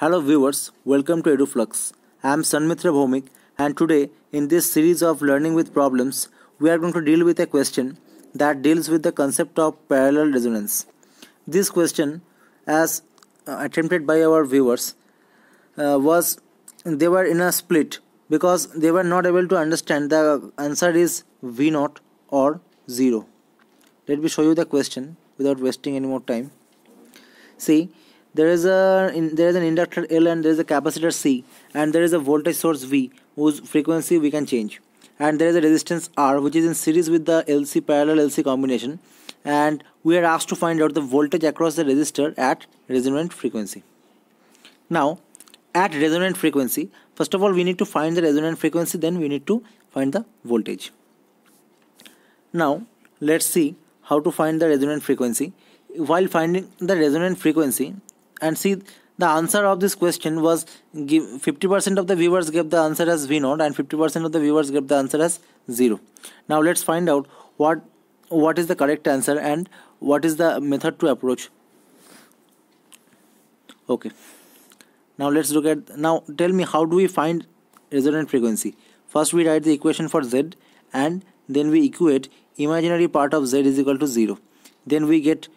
Hello viewers, welcome to EduFlux. I am Sanmitra Bhomik and today in this series of learning with problems we are going to deal with a question that deals with the concept of parallel resonance. This question as uh, attempted by our viewers uh, was they were in a split because they were not able to understand the answer is V naught or 0. Let me show you the question without wasting any more time. See there is a in, there is an inductor L and there is a capacitor C and there is a voltage source V whose frequency we can change and there is a resistance R which is in series with the LC parallel LC combination and we are asked to find out the voltage across the resistor at resonant frequency. Now at resonant frequency first of all we need to find the resonant frequency then we need to find the voltage. Now let's see how to find the resonant frequency. While finding the resonant frequency and see the answer of this question was give 50% of the viewers gave the answer as v naught and 50% of the viewers gave the answer as 0 now let's find out what what is the correct answer and what is the method to approach. Okay. Now let's look at now tell me how do we find resonant frequency? First we write the equation for z and then we equate imaginary part of z is equal to 0 then we get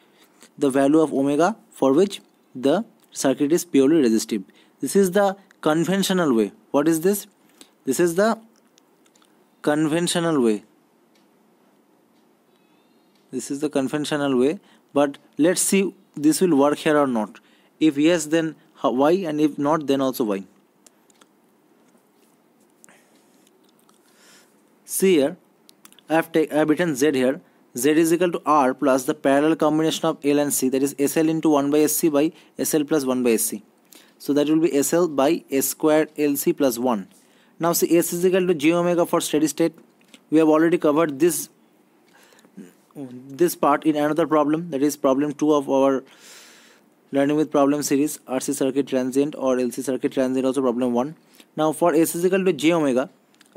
the value of omega for which the circuit is purely resistive. This is the conventional way. What is this? This is the conventional way. This is the conventional way. But let's see this will work here or not. If yes then why? And if not then also why? See here. I have, I have written z here z is equal to r plus the parallel combination of l and c that is sl into 1 by sc by sl plus 1 by sc so that will be sl by s squared lc plus 1 now see s is equal to j omega for steady state. We have already covered this this part in another problem that is problem 2 of our learning with problem series rc circuit transient or lc circuit transient also problem 1 now for s is equal to j omega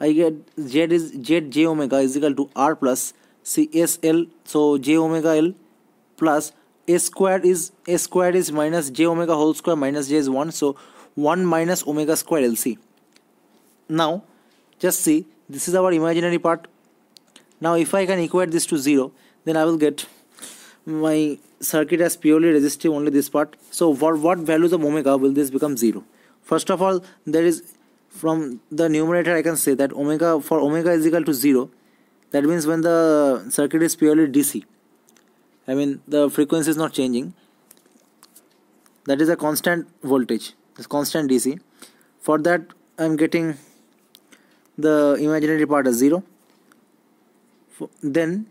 i get z is z j omega is equal to r plus CSL so j omega L plus a squared is a squared is minus j omega whole square minus j is 1 so 1 minus omega square LC now just see this is our imaginary part. Now if I can equate this to 0 then I will get my circuit as purely resistive only this part. So for what values of omega will this become 0 first of all there is from the numerator I can say that omega for omega is equal to 0 that means when the circuit is purely DC I mean the frequency is not changing. That is a constant voltage. It's constant DC for that I'm getting the imaginary part as 0 then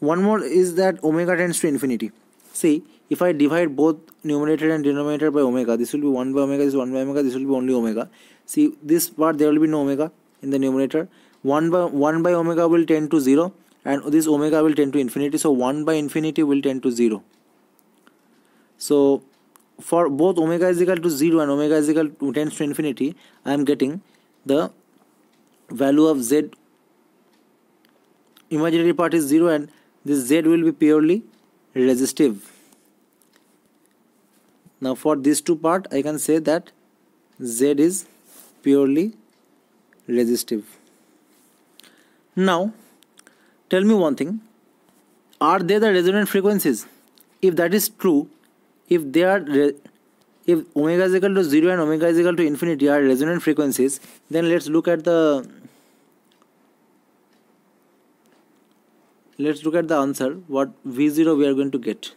one more is that omega tends to infinity. See if I divide both numerator and denominator by omega this will be 1 by omega this 1 by omega this will be only omega. See this part there will be no omega in the numerator 1 by 1 by omega will tend to 0 and this omega will tend to infinity. So 1 by infinity will tend to 0 so for both omega is equal to 0 and omega is equal to tends to infinity I am getting the value of z. Imaginary part is 0 and this z will be purely resistive. Now for these two part I can say that z is purely resistive now, tell me one thing. Are they the resonant frequencies? If that is true, if they are if omega is equal to 0 and omega is equal to infinity are resonant frequencies, then let's look at the let's look at the answer what v0 we are going to get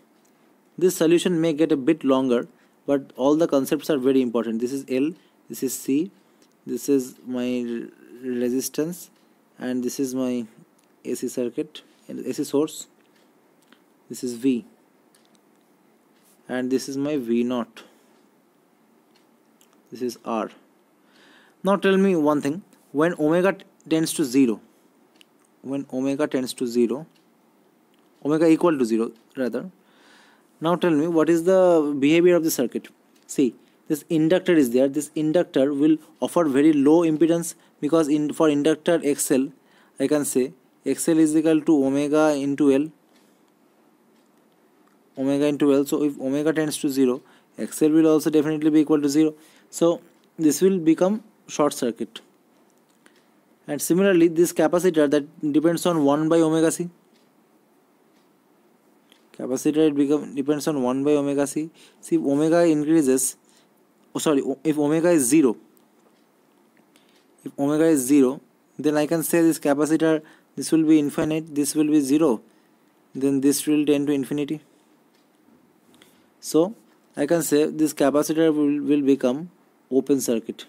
this solution may get a bit longer but all the concepts are very important this is l this is c this is my resistance and this is my AC circuit AC source. This is V. And this is my V naught. This is R. Now tell me one thing. When omega tends to 0 when omega tends to 0 omega equal to 0 rather now tell me what is the behavior of the circuit? See this inductor is there. This inductor will offer very low impedance because in for inductor XL I can say XL is equal to omega into L omega into L. So if omega tends to 0 xl will also definitely be equal to 0 so this will become short circuit. And similarly this capacitor that depends on 1 by omega c capacitor it become depends on 1 by omega c. See if omega increases oh sorry if omega is 0 if omega is 0 then I can say this capacitor this will be infinite this will be 0 then this will tend to infinity. So I can say this capacitor will, will become open circuit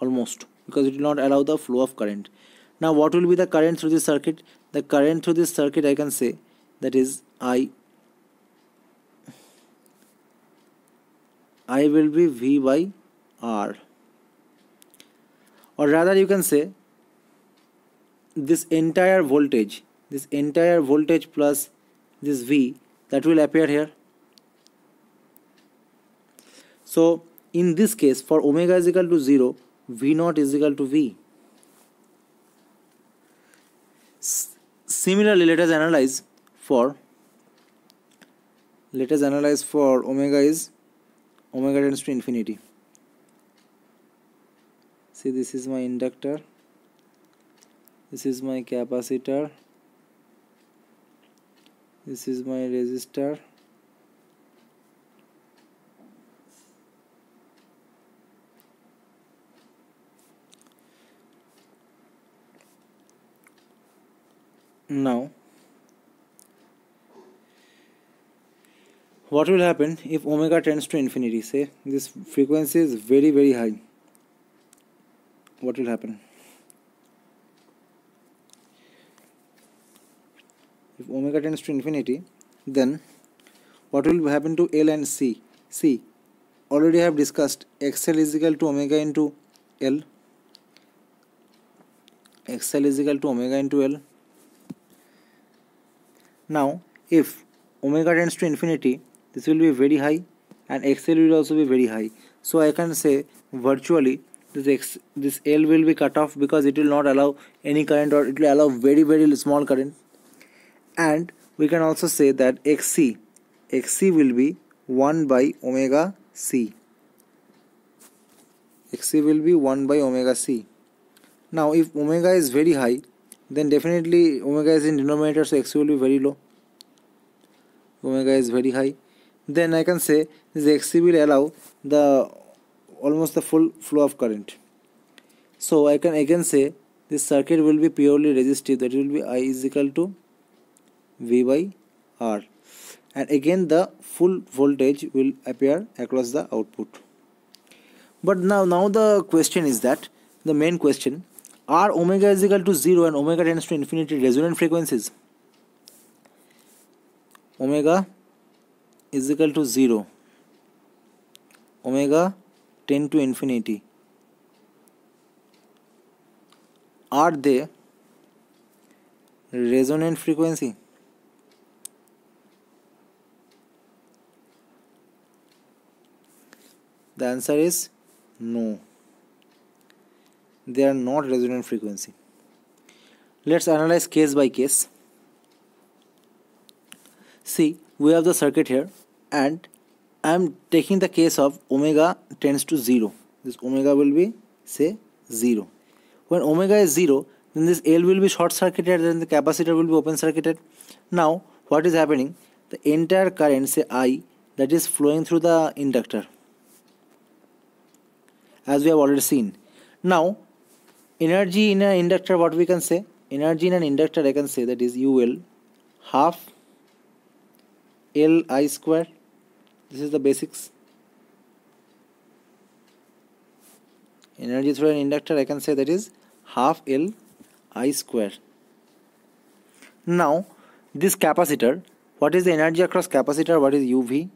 almost because it will not allow the flow of current. Now what will be the current through this circuit? The current through this circuit I can say that is I. I will be V by R or rather you can say this entire voltage this entire voltage plus this V that will appear here so in this case for omega is equal to 0 V naught is equal to V. Similarly, let us analyze for let us analyze for omega is omega tends to infinity. See this is my inductor, this is my capacitor, this is my resistor. Now what will happen if omega tends to infinity? Say this frequency is very very high what will happen? If omega tends to infinity then what will happen to L and C? C already I have discussed XL is equal to omega into L. XL is equal to omega into L. Now if omega tends to infinity this will be very high and xl will also be very high. So I can say virtually this x this L will be cut off because it will not allow any current or it will allow very very small current. And we can also say that xc xc will be 1 by omega c. Xc will be 1 by omega c. Now if omega is very high then definitely omega is in denominator so XC will be very low. Omega is very high. Then I can say this xc will allow the almost the full flow of current. So I can again say this circuit will be purely resistive that will be I is equal to V by R. And again the full voltage will appear across the output. But now now the question is that the main question are omega is equal to 0 and omega tends to infinity resonant frequencies. Omega is equal to 0 omega tend to infinity. Are they resonant frequency? The answer is no. They are not resonant frequency. Let's analyze case by case. See we have the circuit here and I am taking the case of omega tends to 0 this omega will be say 0 when omega is 0 then this L will be short circuited then the capacitor will be open circuited now what is happening? The entire current say I that is flowing through the inductor as we have already seen. Now energy in an inductor what we can say? Energy in an inductor I can say that is UL half L I square this is the basics. Energy through an inductor I can say that is half L I square. Now this capacitor what is the energy across capacitor? What is UV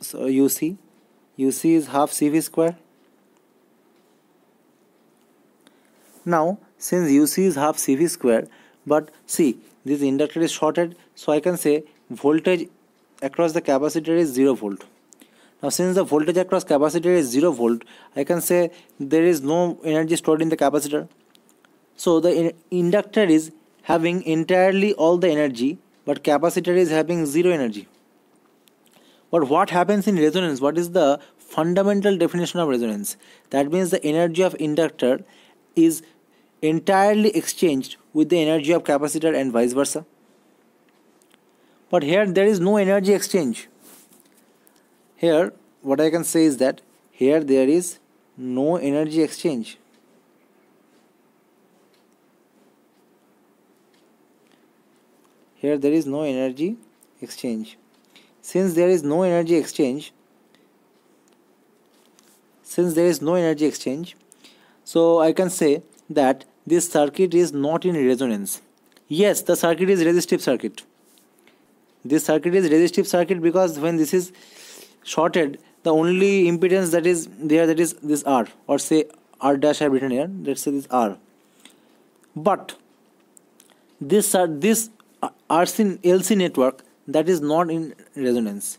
so UC UC is half CV square. Now since UC is half CV square but see this inductor is shorted so I can say voltage across the capacitor is 0 volt now since the voltage across capacitor is 0 volt I can say there is no energy stored in the capacitor. So the in inductor is having entirely all the energy but capacitor is having zero energy. But what happens in resonance? What is the fundamental definition of resonance? That means the energy of inductor is entirely exchanged with the energy of capacitor and vice versa. But here there is no energy exchange here what I can say is that here there is no energy exchange. Here there is no energy exchange. Since there is no energy exchange since there is no energy exchange so I can say that this circuit is not in resonance. Yes the circuit is resistive circuit. This circuit is resistive circuit because when this is shorted the only impedance that is there that is this R or say R dash I have written here let's say this R. But this uh, this RC LC network that is not in resonance.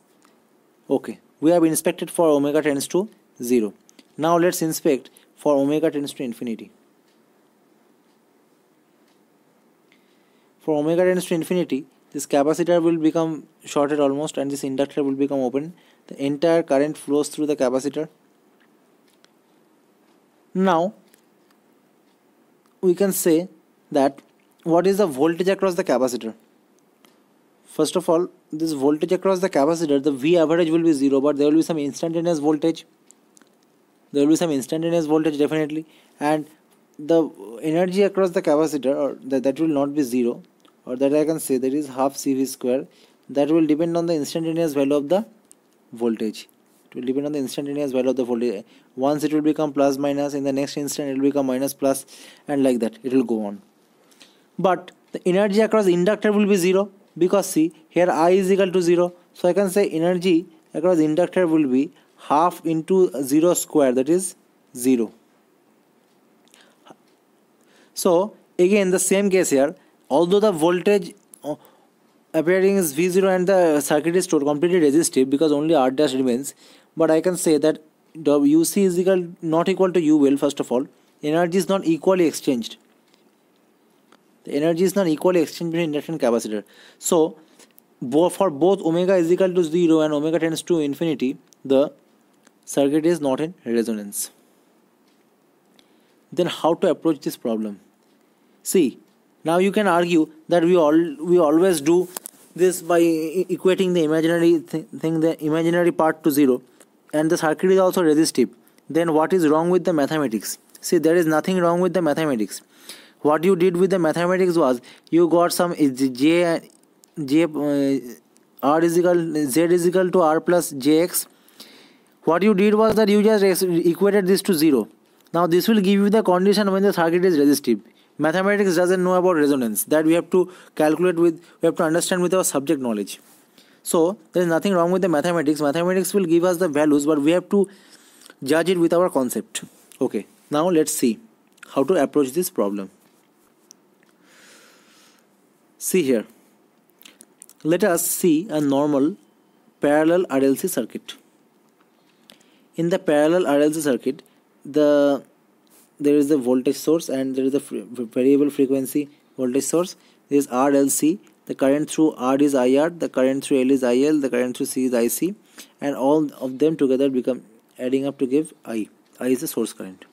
Okay we have inspected for omega tends to 0 now let's inspect for omega tends to infinity. For omega tends to infinity this capacitor will become shorted almost and this inductor will become open the entire current flows through the capacitor. Now we can say that what is the voltage across the capacitor? First of all this voltage across the capacitor the v average will be zero but there will be some instantaneous voltage. There will be some instantaneous voltage definitely. And the energy across the capacitor or that, that will not be zero. Or that I can say that is half CV square. That will depend on the instantaneous value of the voltage. It will depend on the instantaneous value of the voltage. Once it will become plus minus in the next instant it will become minus plus and like that it will go on. But the energy across the inductor will be 0 because see here i is equal to 0 so i can say energy across the inductor will be half into 0 square that is 0 so again the same case here. Although the voltage appearing is v0 and the circuit is completely resistive because only r dash remains. But i can say that uc is equal not equal to u will first of all. Energy is not equally exchanged. The energy is not equally exchanged between inductor and capacitor. So for both omega is equal to 0 and omega tends to infinity the circuit is not in resonance. Then how to approach this problem? See now you can argue that we all we always do this by equating the imaginary th thing the imaginary part to 0 and the circuit is also resistive. Then what is wrong with the mathematics? See there is nothing wrong with the mathematics. What you did with the mathematics was you got some j j uh, r is equal z is equal to r plus jx. What you did was that you just equated this to 0 now this will give you the condition when the circuit is resistive mathematics doesn't know about resonance. That we have to calculate with we have to understand with our subject knowledge. So there is nothing wrong with the mathematics. Mathematics will give us the values but we have to judge it with our concept. Okay. Now let's see how to approach this problem. See here. Let us see a normal parallel RLC circuit. In the parallel RLC circuit, the there is a voltage source and there is a variable frequency voltage source. This is RLC. The current through R is IR, the current through L is IL, the current through C is IC, and all of them together become adding up to give I. I is the source current.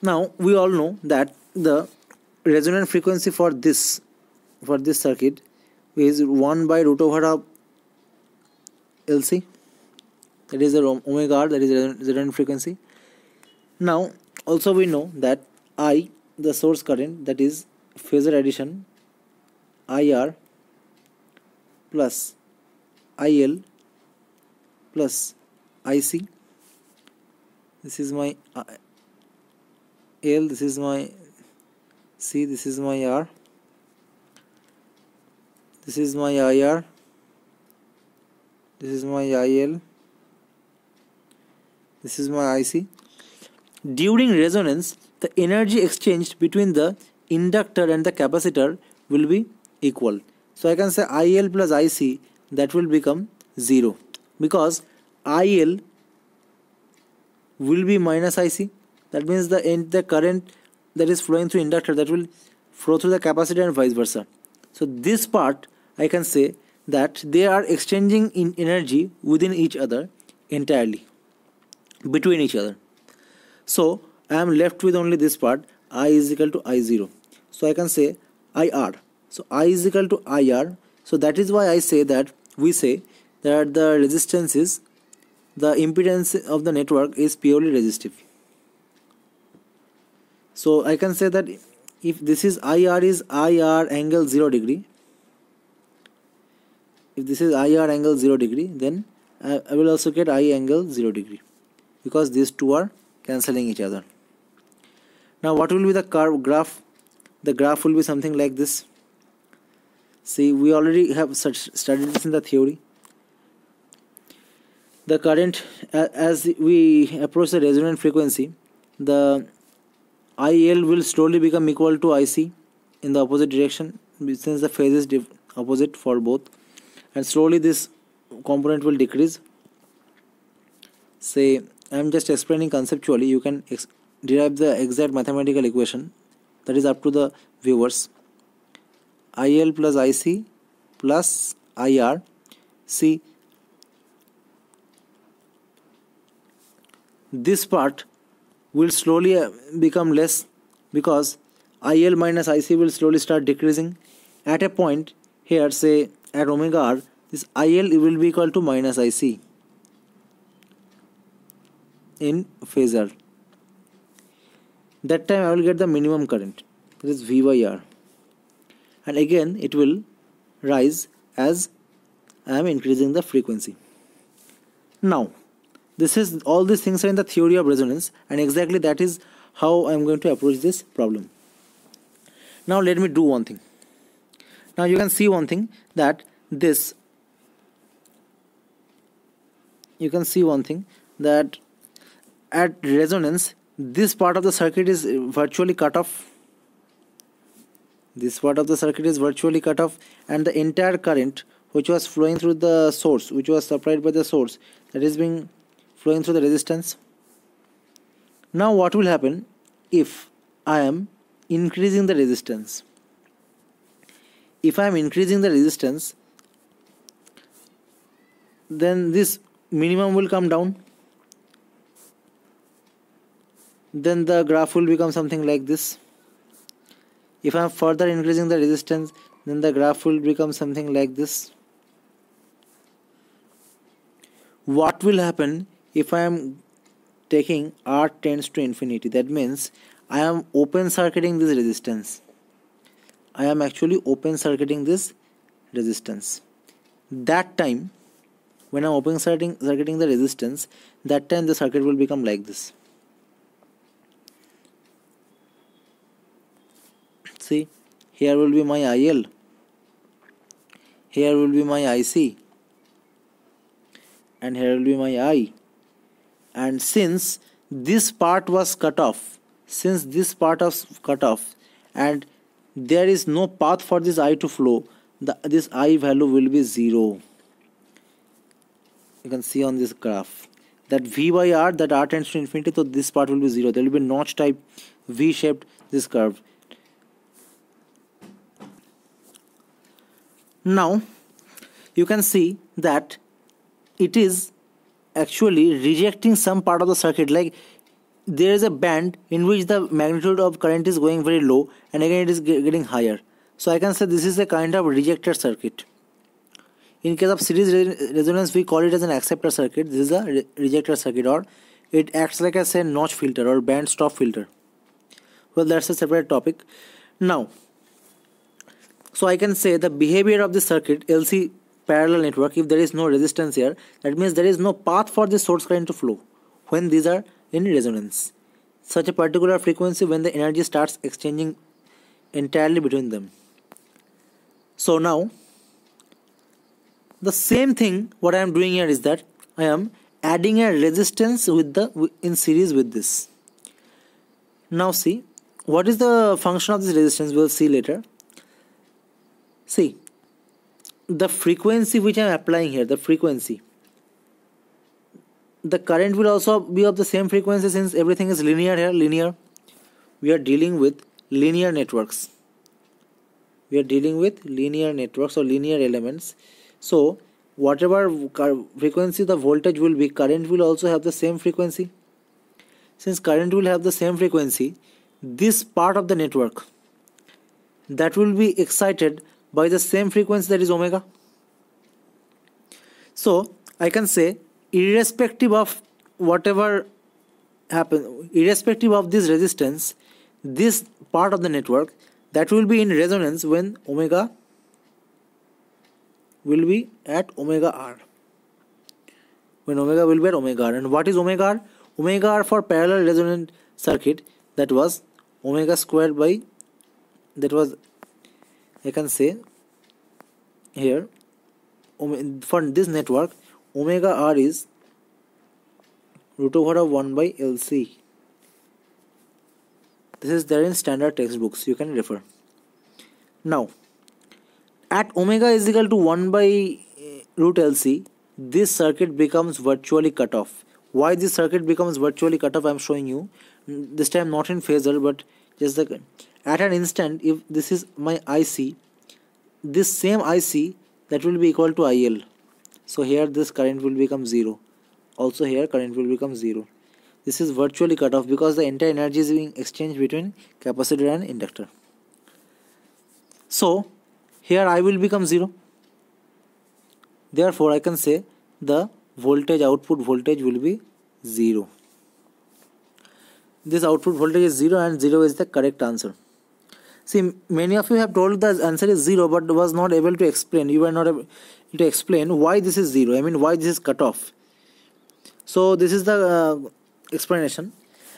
Now we all know that the resonant frequency for this for this circuit is 1 by root over of LC that is the omega r that is the resonant frequency now also we know that I the source current that is phasor addition IR plus IL plus IC this is my uh, L this is my c this is my R. This is my IR this is my IL this is my IC during resonance the energy exchanged between the inductor and the capacitor will be equal. So I can say IL plus IC that will become 0 because IL will be minus IC that means the the current that is flowing through inductor that will flow through the capacitor and vice versa. So this part I can say that they are exchanging in energy within each other entirely between each other so I am left with only this part I is equal to I0 so I can say IR so I is equal to IR so that is why I say that we say that the resistance is the impedance of the network is purely resistive. So I can say that if this is IR is IR angle 0 degree if this is IR angle 0 degree then I, I will also get I angle 0 degree because these two are cancelling each other. Now what will be the curve graph? The graph will be something like this. See we already have studied this in the theory. The current as we approach the resonant frequency the IL will slowly become equal to IC in the opposite direction since the phase is opposite for both and slowly this component will decrease. Say I am just explaining conceptually. You can derive the exact mathematical equation that is up to the viewers. IL plus IC plus IR see this part will slowly uh, become less because IL minus IC will slowly start decreasing. At a point here say at omega r this IL will be equal to minus IC in phasor that time I will get the minimum current. That is V by R. And again it will rise as I am increasing the frequency. Now this is all these things are in the theory of resonance and exactly that is how I am going to approach this problem. Now let me do one thing. Now you can see one thing that this you can see one thing that at resonance this part of the circuit is virtually cut off. This part of the circuit is virtually cut off and the entire current which was flowing through the source which was supplied by the source that is being flowing through the resistance. Now what will happen if I am increasing the resistance? If I am increasing the resistance then this minimum will come down then the graph will become something like this. If I am further increasing the resistance then the graph will become something like this. What will happen if I am taking R tends to infinity? That means I am open circuiting this resistance. I am actually open circuiting this resistance. That time when I'm open circuiting, circuiting the resistance that time the circuit will become like this see here will be my IL here will be my IC and here will be my I. And since this part was cut off since this part was cut off and there is no path for this i to flow the, this i value will be 0 you can see on this graph that v by r that r tends to infinity so this part will be 0 there will be notch type v shaped this curve now you can see that it is actually rejecting some part of the circuit. Like there is a band in which the magnitude of current is going very low and again it is getting higher. So i can say this is a kind of rejector circuit. In case of series resonance we call it as an acceptor circuit. This is a re rejector circuit or it acts like a say notch filter or band stop filter. Well that's a separate topic. Now so i can say the behavior of the circuit lc parallel network if there is no resistance here that means there is no path for the source current to flow when these are in resonance. Such a particular frequency when the energy starts exchanging entirely between them. So now the same thing what I am doing here is that I am adding a resistance with the in series with this. Now see what is the function of this resistance? We'll see later see the frequency which I am applying here, the frequency, the current will also be of the same frequency since everything is linear here, linear. We are dealing with linear networks. We are dealing with linear networks or linear elements. so whatever frequency the voltage will be current will also have the same frequency since current will have the same frequency this part of the network that will be excited by the same frequency that is omega. So I can say irrespective of whatever happen irrespective of this resistance this part of the network that will be in resonance when omega will be at omega r. When omega will be at omega r. And what is omega r? Omega r for parallel resonant circuit that was omega squared by that was I can say here for this network omega r is root over of 1 by LC this is there in standard textbooks. You can refer. Now at omega is equal to 1 by eh, root LC this circuit becomes virtually cut off. Why this circuit becomes virtually cut off? I'm showing you. This time not in phasor but just the at an instant if this is my IC this same IC that will be equal to IL so here this current will become 0 also here current will become 0 this is virtually cut off because the entire energy is being exchanged between capacitor and inductor. So here I will become 0 therefore I can say the voltage output voltage will be 0 this output voltage is 0 and 0 is the correct answer see many of you have told the answer is 0 but was not able to explain. You were not able to explain why this is 0 I mean why this is cut off. So this is the uh, explanation.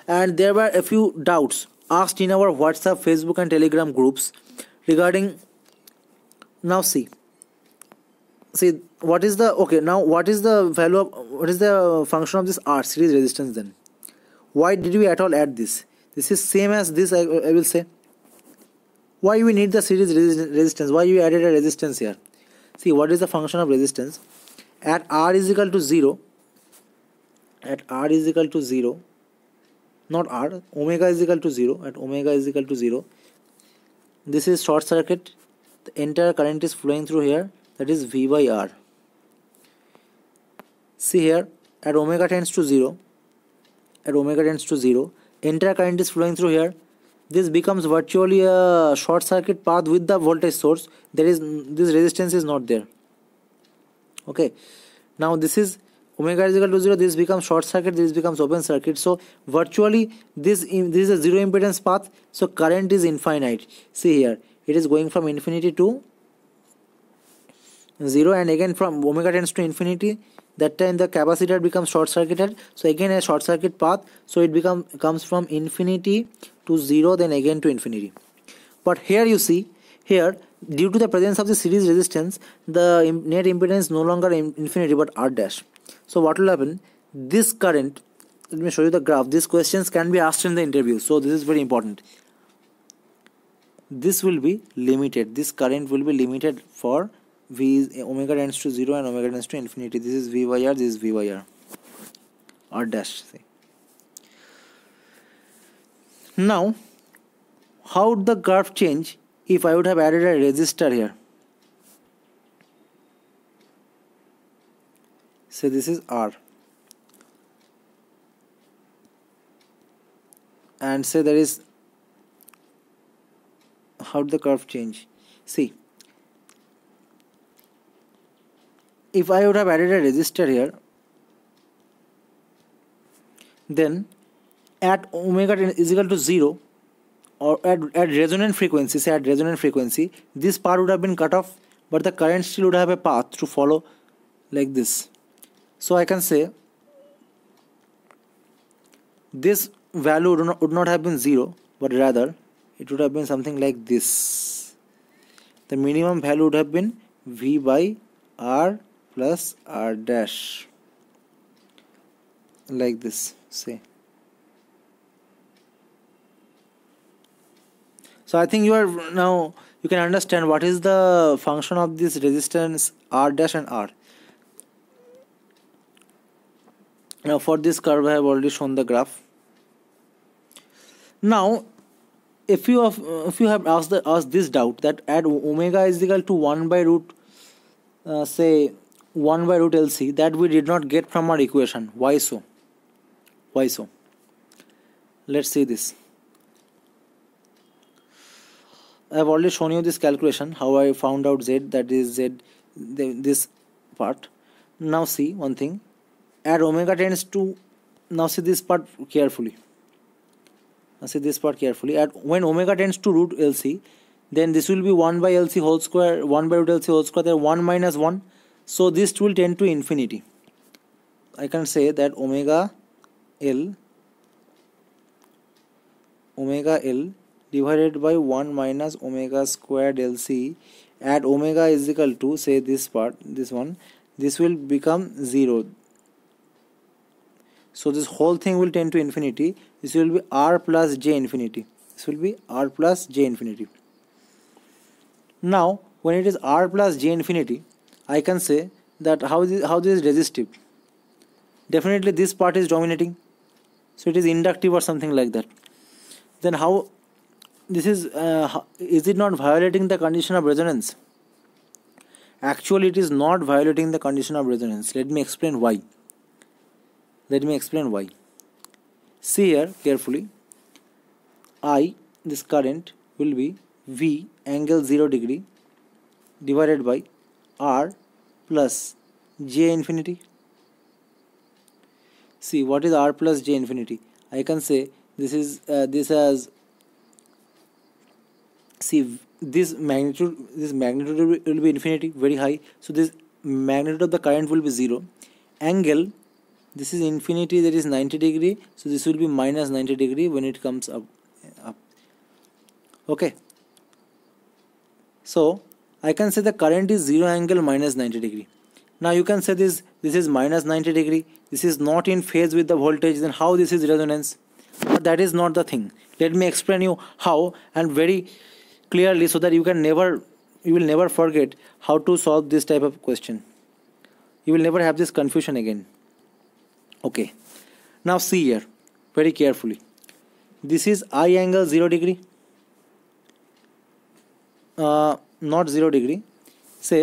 And there were a few doubts asked in our whatsapp facebook and telegram groups regarding now see. See what is the okay now what is the value of what is the function of this r series resistance then? Why did we at all add this? This is same as this i, I will say why we need the series resistance? Why you added a resistance here? See what is the function of resistance? At r is equal to 0 at r is equal to 0 not r omega is equal to 0 at omega is equal to 0 this is short circuit. The entire current is flowing through here. That is v by r. See here at omega tends to 0 at omega tends to 0 entire current is flowing through here this becomes virtually a short circuit path with the voltage source. There is this resistance is not there. Okay. Now this is omega is equal to 0 this becomes short circuit. This becomes open circuit. So virtually this this is a zero impedance path. So current is infinite. See here. It is going from infinity to 0 and again from omega tends to infinity that time the capacitor becomes short circuited so again a short circuit path. So it become comes from infinity to 0 then again to infinity. But here you see here due to the presence of the series resistance the net impedance no longer infinity but r dash. So what will happen? This current let me show you the graph. These questions can be asked in the interview. So this is very important. This will be limited. This current will be limited for v is eh, omega tends to 0 and omega tends to infinity. This is v this is v r. R dash say now how would the graph change if I would have added a resistor here? So this is R. And say there is how the curve change? See if I would have added a resistor here then at omega is equal to 0 or at, at resonant frequency say at resonant frequency this part would have been cut off but the current still would have a path to follow like this. So I can say this value would not, would not have been 0 but rather it would have been something like this. The minimum value would have been v by r plus r dash. Like this say so i think you are now you can understand what is the function of this resistance r dash and r. Now for this curve I have already shown the graph. Now if you have if you have asked the asked this doubt that at omega is equal to 1 by root uh, say 1 by root LC that we did not get from our equation. Why so? Why so? Let's see this. I have already shown you this calculation how I found out Z that is Z this part. Now see one thing at omega tends to now see this part carefully. Now see this part carefully at when omega tends to root LC then this will be 1 by LC whole square 1 by root LC whole square there 1 minus 1 so this will tend to infinity. I can say that omega L omega L divided by 1 minus omega squared LC at omega is equal to say this part this one this will become 0 so this whole thing will tend to infinity. This will be r plus j infinity. This will be r plus j infinity. Now when it is r plus j infinity I can say that how this, how this is resistive. Definitely this part is dominating. So it is inductive or something like that. Then how this is uh, is it not violating the condition of resonance? Actually it is not violating the condition of resonance. Let me explain why. Let me explain why. See here carefully. I this current will be v angle 0 degree divided by r plus j infinity. See what is r plus j infinity? I can say this is uh, this as see this magnitude this magnitude will be infinity very high. So this magnitude of the current will be zero. Angle this is infinity that is 90 degree. So this will be minus 90 degree when it comes up up. Okay. So I can say the current is 0 angle minus 90 degree. Now you can say this this is minus 90 degree. This is not in phase with the voltage. Then how this is resonance? But that is not the thing. Let me explain you how and very clearly so that you can never you will never forget how to solve this type of question. You will never have this confusion again. Okay. Now see here very carefully. This is I angle 0 degree uh, not 0 degree say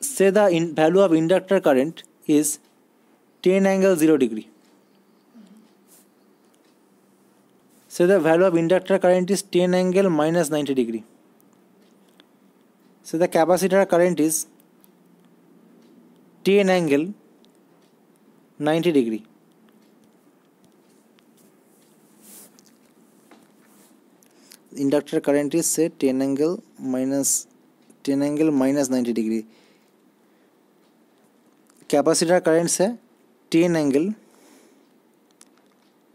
say the in value of inductor current is 10 angle 0 degree say the value of inductor current is 10 angle minus 90 degree so the capacitor current is 10 angle 90 degree inductor current is say 10 angle minus 10 angle minus 90 degree. Capacitor current say 10 angle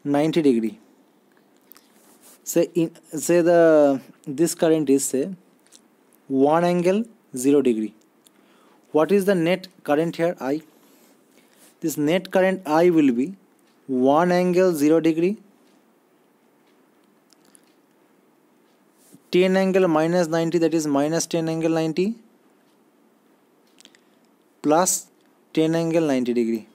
90 degree. Say in say the this current is say 1 angle 0 degree. What is the net current here? I. This net current i will be 1 angle 0 degree 10 angle minus 90 that is minus 10 angle 90 plus 10 angle 90 degree.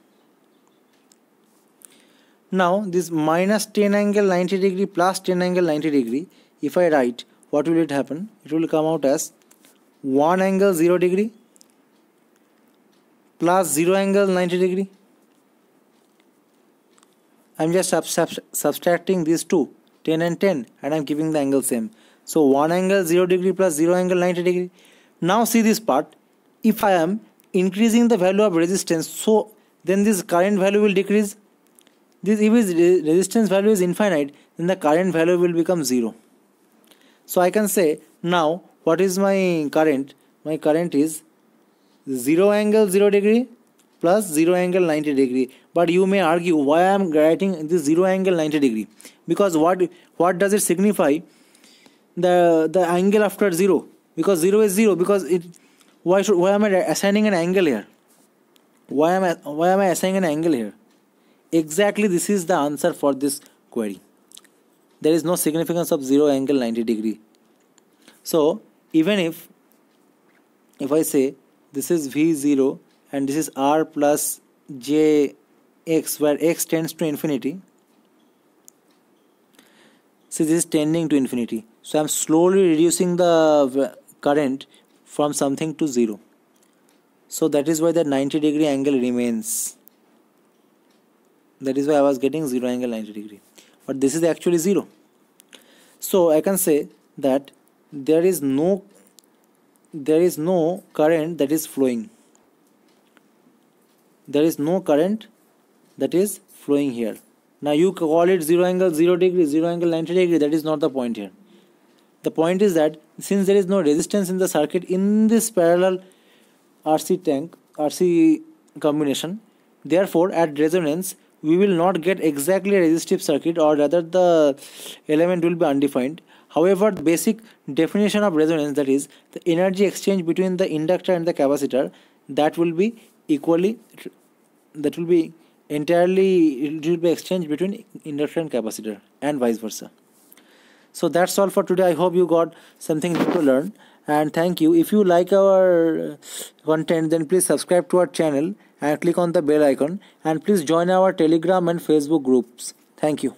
Now this minus 10 angle 90 degree plus 10 angle 90 degree if I write what will it happen? It will come out as 1 angle 0 degree plus 0 angle 90 degree. I'm just sub sub subtracting these two 10 and 10 and I'm giving the angle same so 1 angle 0 degree plus 0 angle 90 degree. Now see this part. If I am increasing the value of resistance, so then this current value will decrease. This if resistance value is infinite, then the current value will become 0. So I can say now what is my current? My current is 0 angle 0 degree plus 0 angle 90 degree but you may argue why I am writing this 0 angle 90 degree because what what does it signify the the angle after 0 because 0 is 0 because it why should why am I assigning an angle here? Why am I why am I assigning an angle here? Exactly this is the answer for this query. There is no significance of 0 angle 90 degree. So even if if I say this is V0 and this is R plus J x where x tends to infinity see this is tending to infinity. So I'm slowly reducing the current from something to 0 so that is why the 90 degree angle remains. That is why I was getting 0 angle 90 degree. But this is actually 0 so I can say that there is no there is no current that is flowing. There is no current that is flowing here now you call it 0 angle 0 degree 0 angle 90 degree. That is not the point here. The point is that since there is no resistance in the circuit in this parallel LC tank LC combination therefore at resonance we will not get exactly a resistive circuit or rather the element will be undefined. However the basic definition of resonance that is the energy exchange between the inductor and the capacitor that will be equally that will be entirely it will be exchanged between inductor and capacitor and vice versa. So that's all for today. I hope you got something new to learn. And thank you. If you like our uh, content then please subscribe to our channel and click on the bell icon. And please join our telegram and facebook groups. Thank you